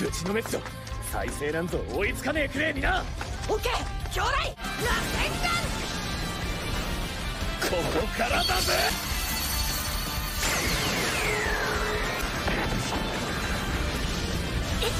ぶちのめすぞ再生なんぞ。追いつかねえくれにな。オッケー。兄弟螺旋丸ここからだぜえ？っ